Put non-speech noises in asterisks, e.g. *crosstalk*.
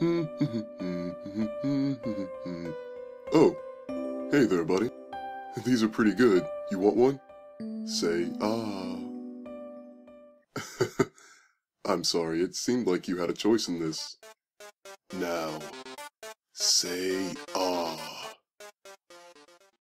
Mm-hmm. oh, hey there, buddy. These are pretty good. You want one? Say ah. *laughs* I'm sorry, it seemed like you had a choice in this. Now, say ah.